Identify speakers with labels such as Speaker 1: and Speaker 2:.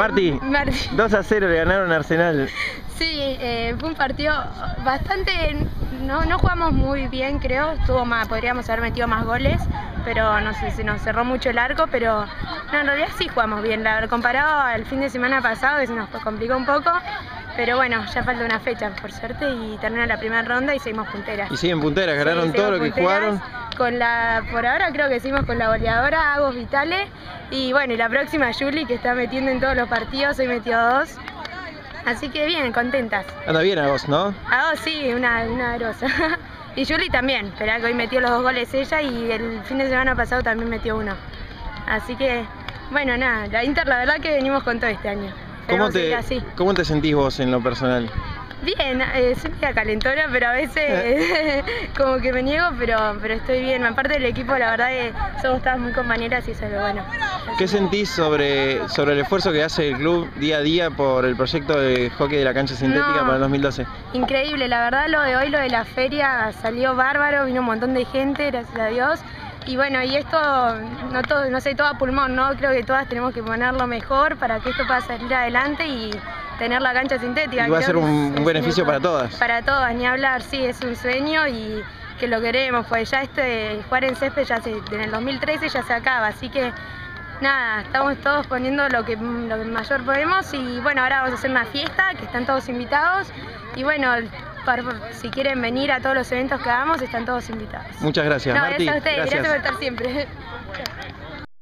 Speaker 1: Marti,
Speaker 2: Marti.
Speaker 1: 2 a 0 le ganaron a Arsenal.
Speaker 2: Sí, eh, fue un partido bastante. No, no jugamos muy bien, creo. Estuvo más, podríamos haber metido más goles, pero no sé, se nos cerró mucho el arco. Pero no, en realidad sí jugamos bien. La, comparado al fin de semana pasado, que se nos complicó un poco. Pero bueno, ya falta una fecha, por suerte, y termina la primera ronda y seguimos punteras.
Speaker 1: Y siguen punteras, ganaron
Speaker 2: Sí,
Speaker 1: todo lo que
Speaker 2: punteras.
Speaker 1: jugaron.
Speaker 2: Con la, por ahora creo que seguimos con la goleadora Agos Vitales. Y bueno, y la próxima Juli, que está metiendo en todos los partidos, hoy metió dos. Así que bien, contentas.
Speaker 1: Anda bien a vos, ¿no?
Speaker 2: Agos sí, una, una grosa. y Juli también, esperá que hoy metió los dos goles ella y el fin de semana pasado también metió uno. Así que, bueno, nada, la Inter la verdad que venimos con todo este año.
Speaker 1: ¿Cómo te,
Speaker 2: así.
Speaker 1: ¿Cómo te sentís vos en lo personal?
Speaker 2: Bien, eh, soy media calentona, pero a veces como que me niego, pero, pero estoy bien. Aparte del equipo, la verdad que somos todas muy compañeras y eso es lo bueno.
Speaker 1: ¿Qué sentís sobre, sobre el esfuerzo que hace el club día a día por el proyecto de hockey de la cancha sintética
Speaker 2: No.
Speaker 1: para el 2012?
Speaker 2: Increíble, la verdad lo de hoy, lo de la feria salió bárbaro, vino un montón de gente, gracias a Dios. Y bueno, y esto, no, todo, no sé, todo a pulmón, ¿no? Creo que todas tenemos que ponerlo mejor para que esto pueda salir adelante y tener la cancha sintética.
Speaker 1: Y va a ser un- beneficio para todas.
Speaker 2: Para todas, ni hablar, sí, es un sueño y que lo queremos, pues ya este jugar en césped ya se, en el 2013 ya se acaba, así que nada, estamos todos poniendo lo que, lo que mayor podemos y bueno, ahora vamos a hacer una fiesta, que están todos invitados y bueno, para- si quieren venir a todos los eventos que hagamos, están todos invitados.
Speaker 1: Muchas gracias,
Speaker 2: No, gracias a ustedes, gracias por estar siempre.